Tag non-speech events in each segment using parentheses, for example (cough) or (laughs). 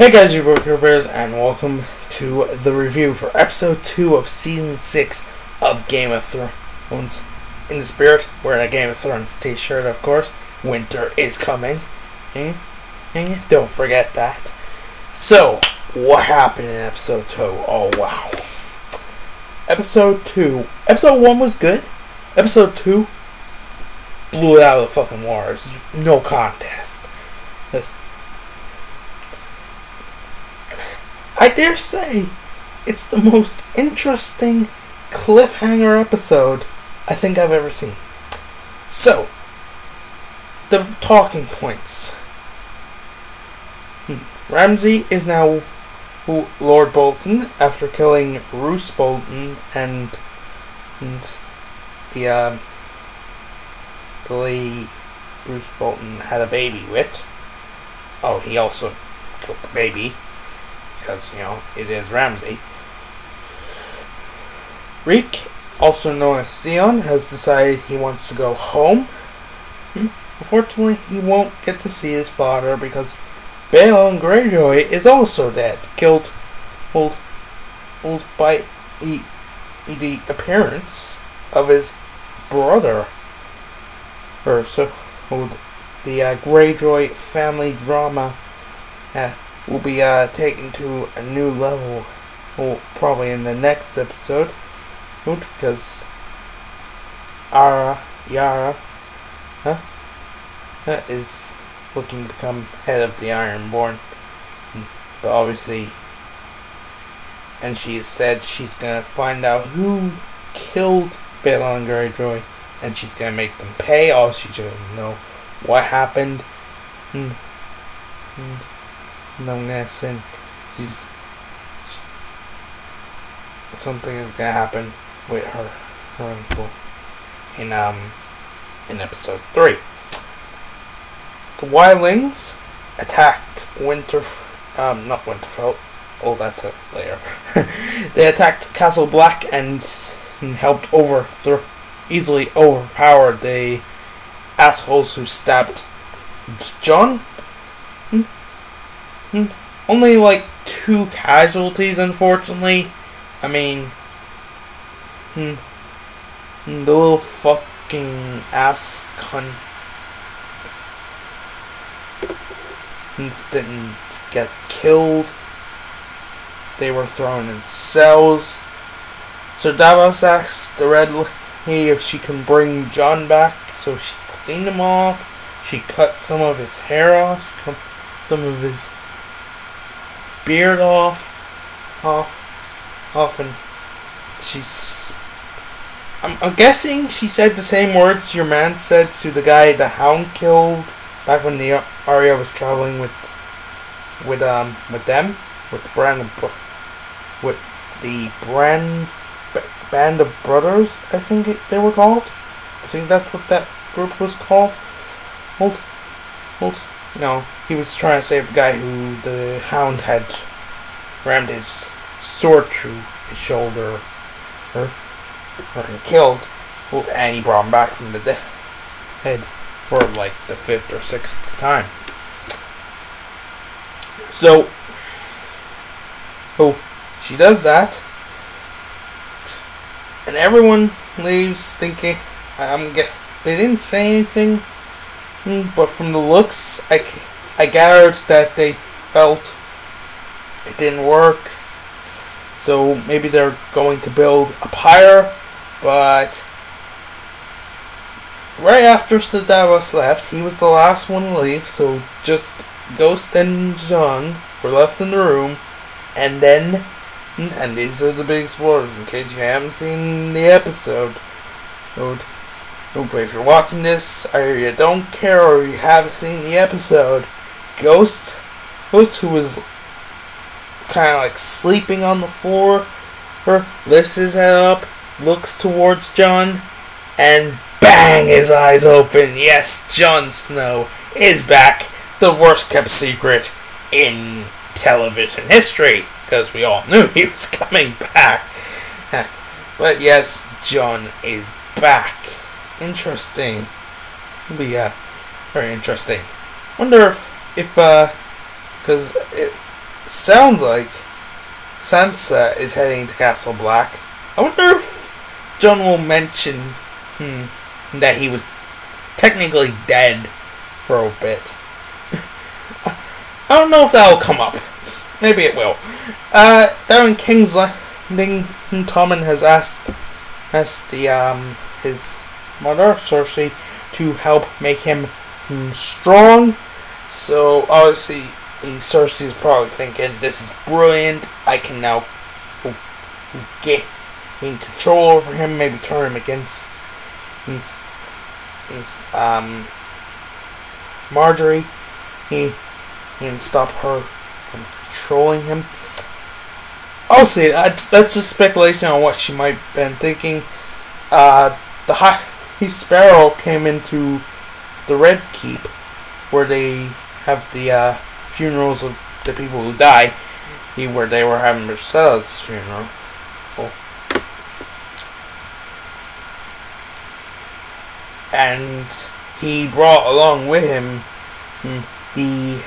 Hey guys, your Broker Bears, and welcome to the review for episode 2 of season 6 of Game of Thrones. In the spirit, wearing a Game of Thrones t shirt, of course. Winter is coming. Eh? Eh? Don't forget that. So, what happened in episode 2? Oh wow. Episode 2. Episode 1 was good. Episode 2 blew it out of the fucking waters. No contest. That's I dare say it's the most interesting cliffhanger episode I think I've ever seen. So, the talking points. Hmm. Ramsay is now Lord Bolton after killing Roose Bolton and and the uh, the lady Roose Bolton had a baby with. Oh, he also killed the baby because, you know, it is Ramsay. Reek, also known as Theon, has decided he wants to go home. Hmm. Unfortunately, he won't get to see his father because Balon Greyjoy is also dead, killed old, old by the, the appearance of his brother. Or so, old, the uh, Greyjoy family drama uh, will be uh, taken to a new level, well, probably in the next episode, because Ara Yara, huh, uh, is looking to become head of the Ironborn, but obviously, and she said she's gonna find out who killed Balon Greyjoy, and she's gonna make them pay. All she doesn't know what happened. Hmm. Hmm numbness and she's something is gonna happen with her her uncle in um in episode three. The wildlings attacked Winter um not Winterfell. Oh that's a layer. (laughs) they attacked Castle Black and, and helped overthrow easily overpower the assholes who stabbed Jon Hmm. Only like two casualties, unfortunately. I mean, hmm, the little fucking ass cunt didn't get killed. They were thrown in cells. So Davos asked the Red Lady if she can bring Jon back, so she cleaned him off. She cut some of his hair off, some of his beard off, off, off, and she's. I'm, I'm guessing she said the same words your man said to the guy the Hound killed back when the Arya was traveling with, with um with them with the brand of with the brand band of brothers I think they were called. I think that's what that group was called. Hold, hold. No, he was trying to save the guy who the hound had rammed his sword through his shoulder or, or killed. And he brought him back from the dead for like the fifth or sixth time. So, oh, she does that, and everyone leaves thinking, "I'm get." They didn't say anything Hmm. but from the looks, I, I gathered that they felt it didn't work. So maybe they're going to build a pyre, but right after Ser Davos left, he was the last one to leave, so just Ghost and Jon were left in the room, and then, and these are the big spoilers in case you haven't seen the episode. But if you're watching this, or you don't care, or you haven't seen the episode, Ghost, Ghost who was kind of like sleeping on the floor, her lifts his head up, looks towards Jon, and bang, his eyes open. Yes, Jon Snow is back. The worst kept secret in television history, because we all knew he was (laughs) coming back. But yes, Jon is back. Interesting. But yeah, very interesting. Wonder if, if uh, because it sounds like Sansa is heading to Castle Black. I wonder if Jon will mention hmm, that he was technically dead for a bit. (laughs) I don't know if that'll come up. Maybe it will. Uh, Darren King's Landing, Tommen has asked, asked the um his mother Cersei to help make him strong. So obviously, Cersei is probably thinking, "This is brilliant. I can now get in control over him. Maybe turn him against against, against um Margaery. He and stop her from controlling him." Obviously, that's that's just speculation on what she might have been thinking. Uh, the high Sparrow came into the Red Keep, where they have the uh, funerals of the people who die, he, where they were having Myrcella's funeral. Oh. And he brought along with him the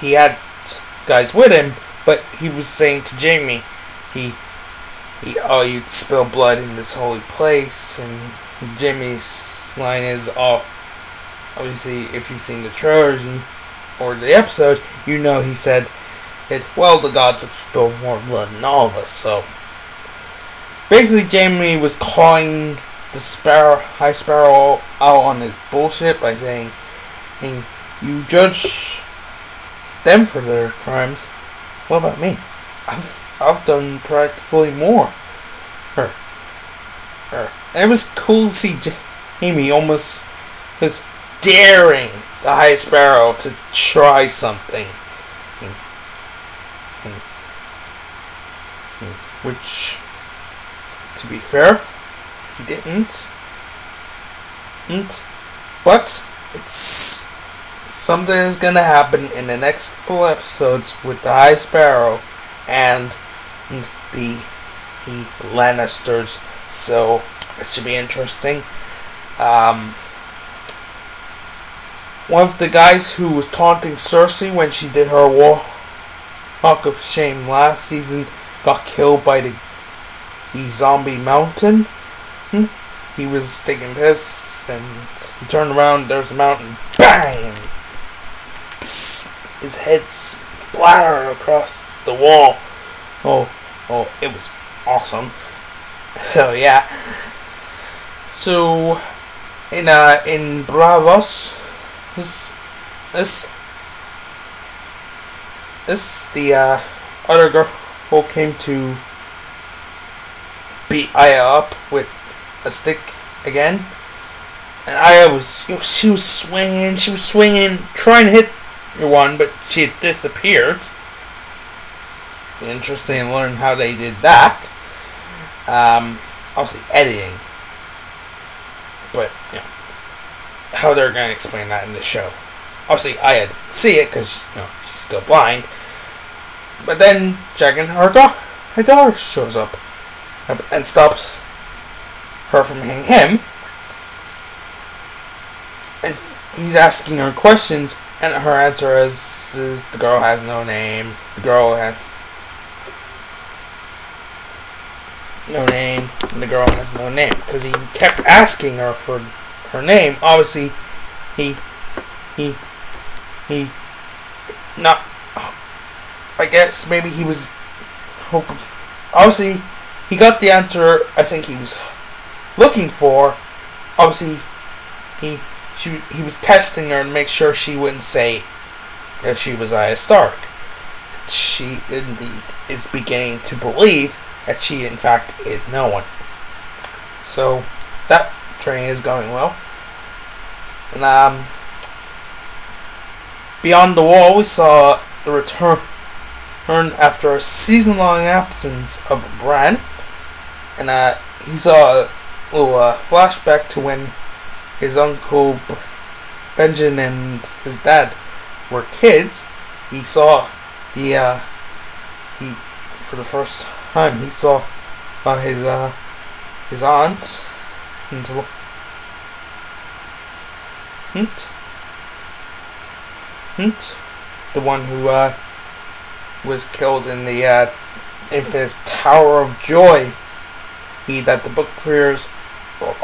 he had guys with him, but he was saying to Jaime, he he, oh, you'd spill blood in this holy place. And Jaime's line is, oh, obviously, if you've seen the trailers or the episode, you know he said it, well, the gods have spilled more blood than all of us, so. Basically, Jaime was calling the Sparrow, High Sparrow out on his bullshit by saying, you judge them for their crimes. What about me? I've I've done practically more. Her. Her. It was cool to see Jaime almost was daring the High Sparrow to try something. And, and, and, which, to be fair, he didn't. But it's something is gonna happen in the next couple episodes with the High Sparrow and the the Lannisters, so it should be interesting. Um, one of the guys who was taunting Cersei when she did her walk of shame last season got killed by the the zombie mountain. Hmm? He was taking piss and he turned around. There's a mountain, bang, his head splattered across the wall. Oh, Oh, it was awesome. (laughs) Oh yeah. So in uh in Braavos, this this this the uh other girl who came to beat Arya up with a stick again. And Arya was she was swinging, she was swinging, trying to hit one, but she had disappeared interesting to learn how they did that. Um, obviously, editing. But, you know, how they're going to explain that in the show. Obviously, I had to see it because, you know, she's still blind. But then, Jaqen H'ghar shows up and stops her from hitting him. And he's asking her questions, and her answer is, is the girl has no name. The girl has no name, and the girl has no name because he kept asking her for her name. Obviously, he he he not. I guess maybe he was hoping. Obviously, he got the answer. I think he was looking for. Obviously, he she he was testing her to make sure she wouldn't say that she was Arya Stark. She indeed is beginning to believe that she in fact is no one. So that training is going well. And um, beyond the wall, we saw the return after a season-long absence of Bran, and uh, he saw a little uh, flashback to when his uncle Benjen and his dad were kids. He saw the uh, he for the first time he saw uh, his uh, his aunt and the one who uh, was killed in the uh, infamous Tower of Joy. He that the book readers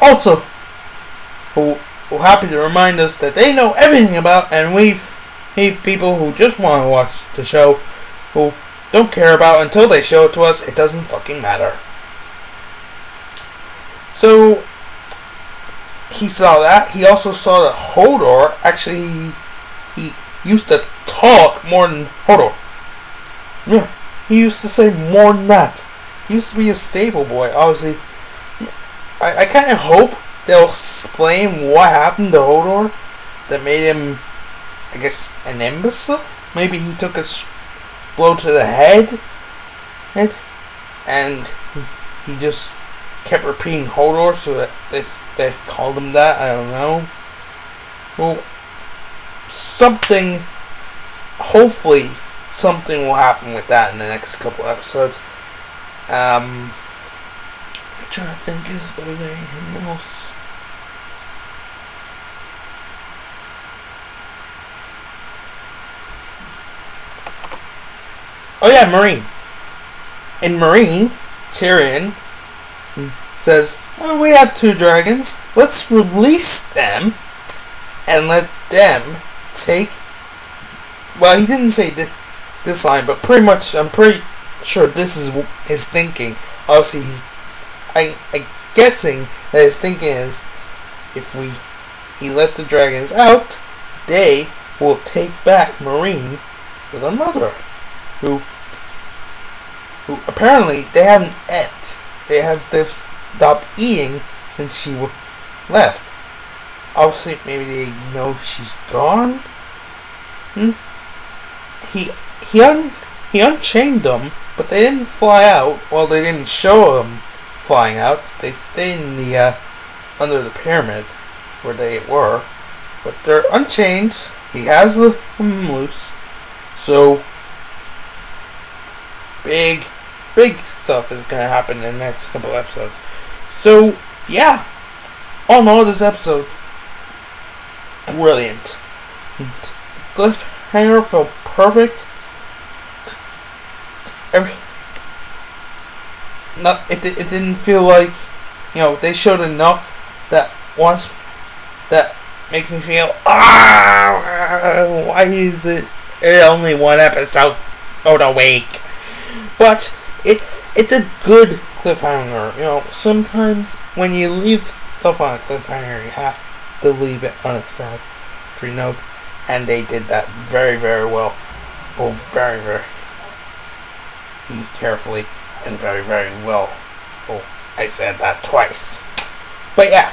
also who who happy to remind us that they know everything about, and we hate people who just want to watch the show, who don't care about until they show it to us. It doesn't fucking matter. So he saw that. He also saw that Hodor actually he, used to talk more than Hodor. Yeah, he used to say more than that. He used to be a stable boy. Obviously, I, I kind of hope they'll explain what happened to Hodor that made him, I guess, an imbecile. Maybe he took a blow to the head, and he just kept repeating Hodor, so that they they called him that. I don't know. Well, something. Hopefully, something will happen with that in the next couple episodes. Um, I'm trying to think, is there anything else? Oh yeah, Meereen. And Meereen, Tyrion hmm. says, oh, we have two dragons. Let's release them and let them take. Well, he didn't say th- this line, but pretty much, I'm pretty sure this is his thinking. Obviously, he's. I, I'm guessing that his thinking is if we he let the dragons out, they will take back Meereen for their mother, who who apparently they haven't ate. They have they've stopped eating since she left. Obviously, maybe they know she's gone. Hmm? He he un he unchained them, but they didn't fly out. Well, they didn't show them flying out. They stayed in the uh, under the pyramid where they were, but they're unchained. He has them loose, so big big stuff is gonna happen in the next couple episodes. So yeah, all in all, this episode brilliant. Cliffhanger felt perfect. Every not it, it didn't feel like you know they showed enough that once that make me feel ah why is it only one episode a week but it it's a good cliffhanger. You know, sometimes when you leave stuff on a cliffhanger, you have to leave it on a satisfactory note, and they did that very, very well. Oh, very, very carefully and very, very well. Oh, I said that twice. But yeah,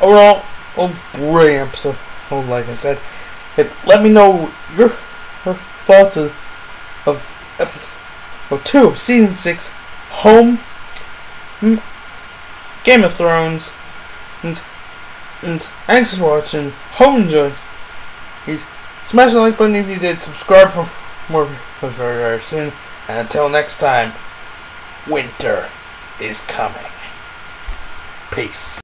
overall, oh, brilliant episode. Oh, like I said, let me know your, your thoughts of, of episode well, two, season six, home, hmm, Game of Thrones, and, and thanks for watching. Home. Please smash the like button if you did. Subscribe for more videos very very soon. And until next time, winter is coming. Peace.